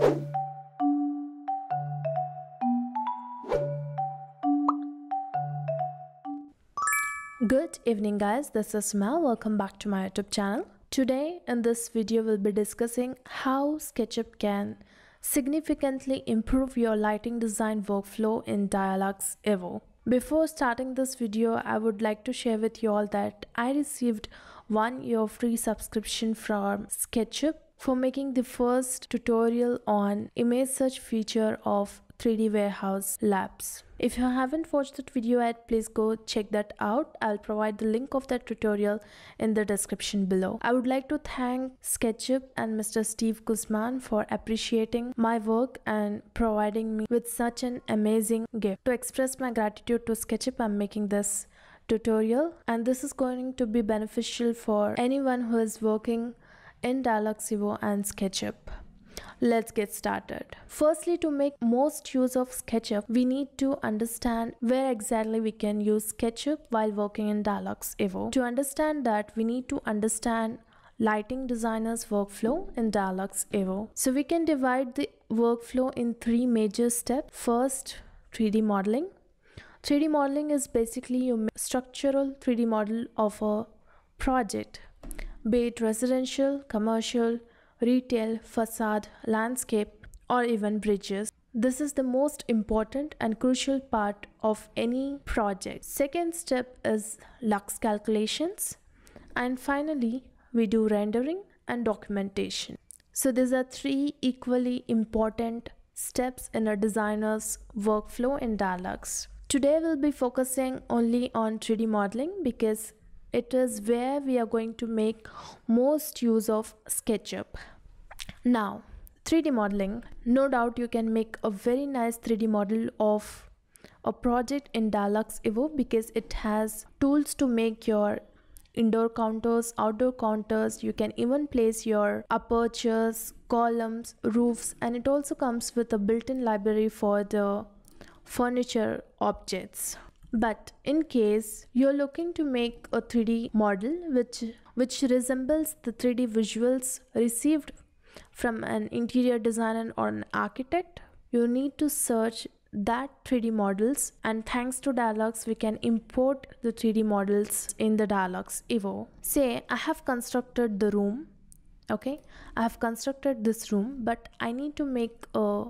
Good evening guys, this is Mel. Welcome back to my YouTube channel. Today in this video we'll be discussing how SketchUp can significantly improve your lighting design workflow in Dialux Evo. Before starting this video, I would like to share with you all that I received one year free subscription from SketchUp for making the first tutorial on image search feature of 3D Warehouse Labs. If you haven't watched that video yet, please go check that out. I'll provide the link of that tutorial in the description below. I would like to thank SketchUp and Mr. Steve Guzman for appreciating my work and providing me with such an amazing gift. To express my gratitude to SketchUp, I'm making this tutorial and this is going to be beneficial for anyone who is working in Dialux Evo and SketchUp. Let's get started. Firstly, to make most use of SketchUp, we need to understand where exactly we can use SketchUp while working in Evo. To understand that, we need to understand lighting designer's workflow in Evo. So we can divide the workflow in three major steps. First, 3D modeling. 3D modeling is basically your structural 3D model of a project, be it residential, commercial, retail, facade, landscape, or even bridges. This is the most important and crucial part of any project. Second step is lux calculations. And finally, we do rendering and documentation. So these are three equally important steps in a designer's workflow in Dialux. Today we'll be focusing only on 3D modeling because it is where we are going to make most use of SketchUp. Now, 3D modeling, no doubt you can make a very nice 3D model of a project in Dialux Evo because it has tools to make your indoor counters, outdoor counters. You can even place your apertures, columns, roofs, and it also comes with a built-in library for the furniture objects. But in case you're looking to make a 3D model which which resembles the 3D visuals received from an interior designer or an architect, you need to search that 3D models and thanks to Dialux we can import the 3D models in the Dialux Evo. Say I have constructed the room okay I have constructed this room but I need to make a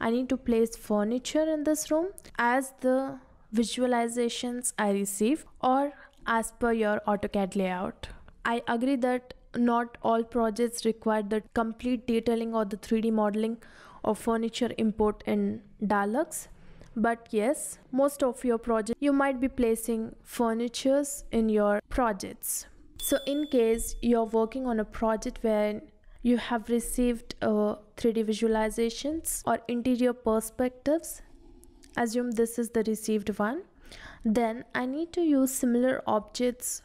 I need to place furniture in this room as the visualizations I receive or as per your AutoCAD layout. I agree that not all projects require the complete detailing or the 3D modeling of furniture import in Dialux. But yes, most of your projects you might be placing furnitures in your projects. So in case you're working on a project where you have received uh, 3D visualizations or interior perspectives assume this is the received one then I need to use similar objects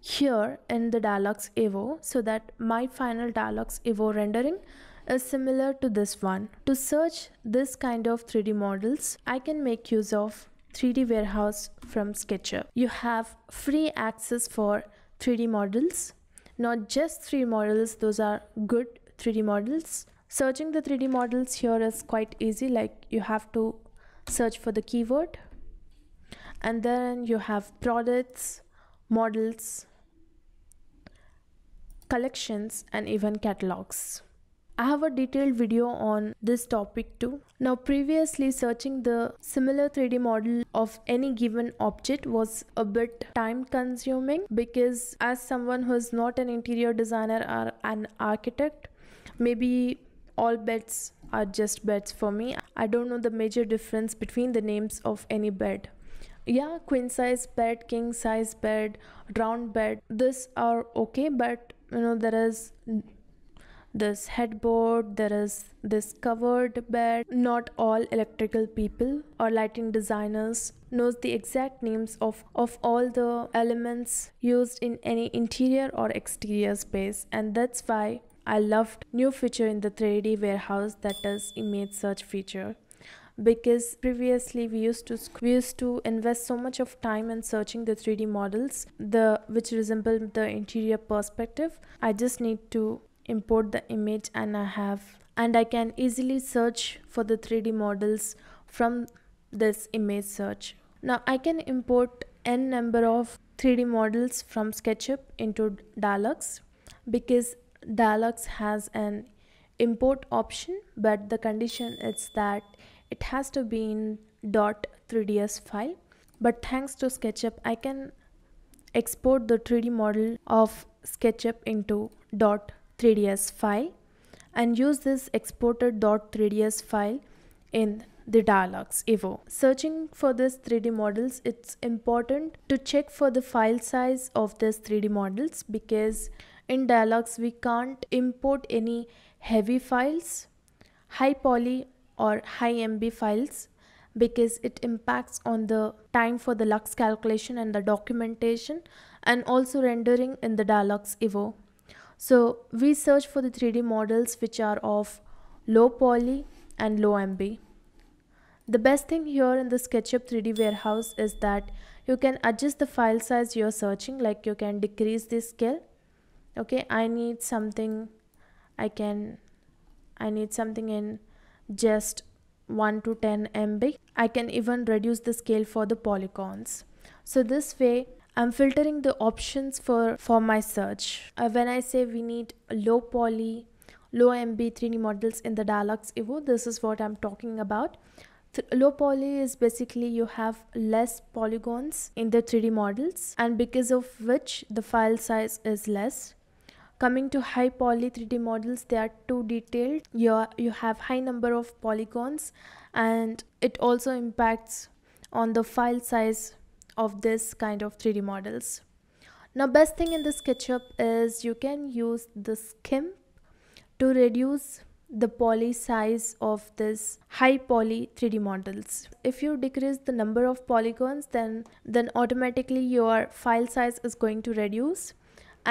here in the Dialux Evo so that my final Dialux Evo rendering is similar to this one. To search this kind of 3D models, I can make use of 3D Warehouse from SketchUp. You have free access for 3D models, not just 3 models, those are good 3D models. Searching the 3D models here is quite easy like you have to search for the keyword and then you have products models collections and even catalogs I have a detailed video on this topic too. Now previously searching the similar 3D model of any given object was a bit time consuming because as someone who is not an interior designer or an architect, maybe all beds are just beds for me. I don't know the major difference between the names of any bed yeah queen size bed king size bed round bed this are okay but you know there is this headboard there is this covered bed not all electrical people or lighting designers knows the exact names of of all the elements used in any interior or exterior space and that's why i loved new feature in the 3d warehouse that is image search feature because previously we used to we used to invest so much of time in searching the 3d models the which resemble the interior perspective i just need to import the image and i have and I can easily search for the 3D models from this image search. Now I can import n number of 3D models from SketchUp into Dialux because Dialux has an import option but the condition is that it has to be in .3ds file but thanks to SketchUp I can export the 3D model of SketchUp into .3ds file and use this exported .3ds file in the Dialux Evo. Searching for this 3D models, it's important to check for the file size of this 3D models because in Dialux, we can't import any heavy files, high poly or high MB files because it impacts on the time for the lux calculation and the documentation and also rendering in the Dialux Evo. So we search for the 3D models which are of low poly and low MB. The best thing here in the SketchUp 3D warehouse is that you can adjust the file size you're searching like you can decrease the scale. Okay, I need something I can I need something in just 1 to 10 MB. I can even reduce the scale for the polygons. So this way I'm filtering the options for for my search. Uh, when I say we need low poly, low MB 3D models in the Dialux Evo, this is what I'm talking about low poly is basically you have less polygons in the 3D models and because of which the file size is less. Coming to high poly 3D models, they are too detailed. You, you have high number of polygons and it also impacts on the file size of this kind of 3D models. Now best thing in the SketchUp is you can use the Skimp to reduce the poly size of this high poly 3D models. If you decrease the number of polygons then then automatically your file size is going to reduce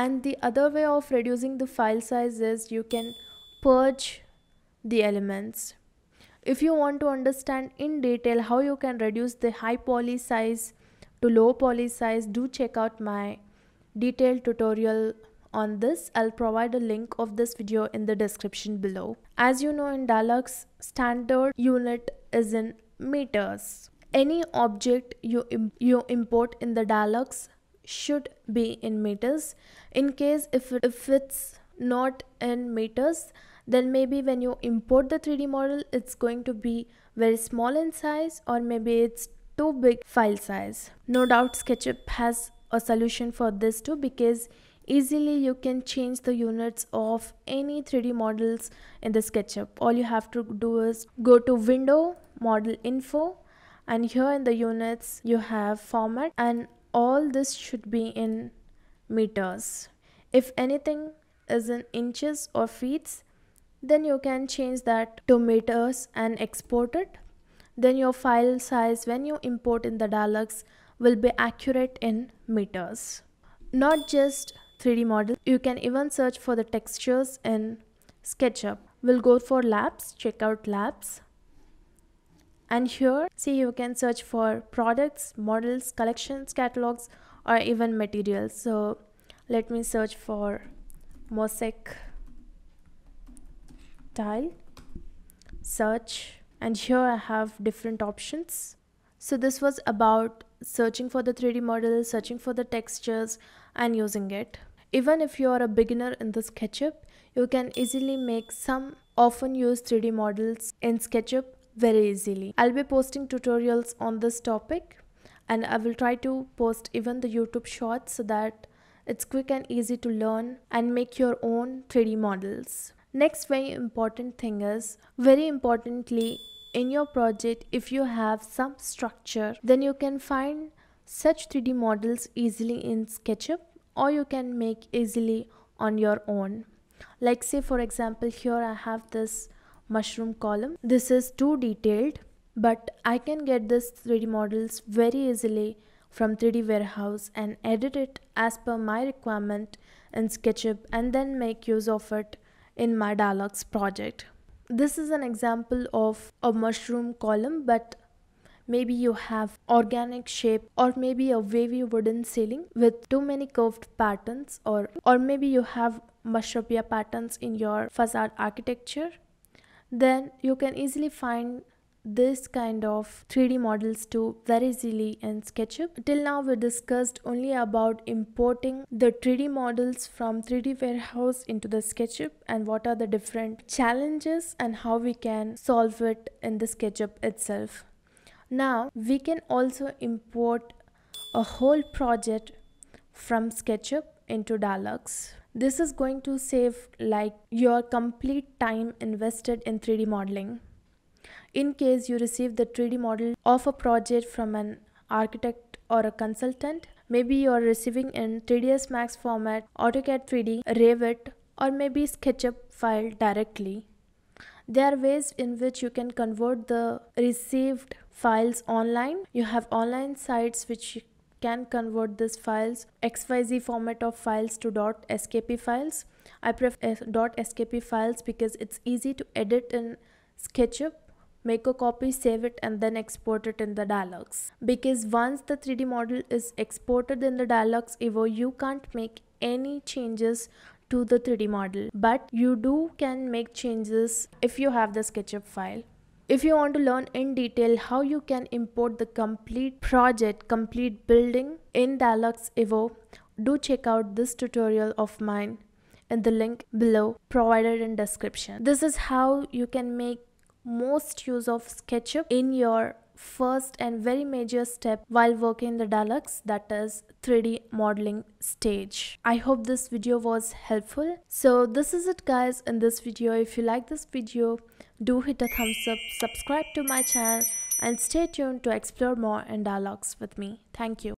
and the other way of reducing the file size is you can purge the elements. If you want to understand in detail how you can reduce the high poly size to low poly size do check out my detailed tutorial on this. I'll provide a link of this video in the description below. As you know in Dialux standard unit is in meters. Any object you you import in the Dialux should be in meters. In case if it, if it's not in meters then maybe when you import the 3d model it's going to be very small in size or maybe it's too big file size. No doubt sketchup has a solution for this too because easily you can change the units of any 3d models in the SketchUp. All you have to do is go to window model info and here in the units you have format and all this should be in meters if anything is in inches or feet then you can change that to meters and export it then your file size when you import in the Dialux will be accurate in meters not just 3D model. You can even search for the textures in SketchUp. We'll go for labs, check out labs. And here, see you can search for products, models, collections, catalogs, or even materials. So let me search for mosaic tile, search, and here I have different options. So this was about searching for the 3D model, searching for the textures, and using it. Even if you are a beginner in the SketchUp, you can easily make some often used 3D models in SketchUp very easily. I'll be posting tutorials on this topic and I will try to post even the YouTube shorts so that it's quick and easy to learn and make your own 3D models. Next very important thing is, very importantly, in your project, if you have some structure, then you can find such 3D models easily in SketchUp or you can make easily on your own like say for example here I have this mushroom column this is too detailed but I can get this 3D models very easily from 3D warehouse and edit it as per my requirement in SketchUp and then make use of it in my Dialux project. This is an example of a mushroom column but maybe you have organic shape or maybe a wavy wooden ceiling with too many curved patterns or or maybe you have mashrabia patterns in your facade architecture then you can easily find this kind of 3D models too very easily in SketchUp. Till now we discussed only about importing the 3D models from 3D warehouse into the SketchUp and what are the different challenges and how we can solve it in the SketchUp itself. Now we can also import a whole project from SketchUp into Dialux. This is going to save like your complete time invested in 3D modeling. In case you receive the 3D model of a project from an architect or a consultant, maybe you are receiving in 3ds Max format, AutoCAD 3D, Revit or maybe SketchUp file directly. There are ways in which you can convert the received files online. You have online sites which can convert these files xyz format of files to .skp files. I prefer eh, .skp files because it's easy to edit in SketchUp make a copy save it and then export it in the Dialux. because once the 3d model is exported in the Dialux evo you can't make any changes to the 3d model but you do can make changes if you have the sketchup file if you want to learn in detail how you can import the complete project complete building in Dialux evo do check out this tutorial of mine in the link below provided in description this is how you can make most use of SketchUp in your first and very major step while working in the Dialux that is 3D modeling stage. I hope this video was helpful. So this is it guys in this video. If you like this video, do hit a thumbs up, subscribe to my channel and stay tuned to explore more in Dialux with me. Thank you.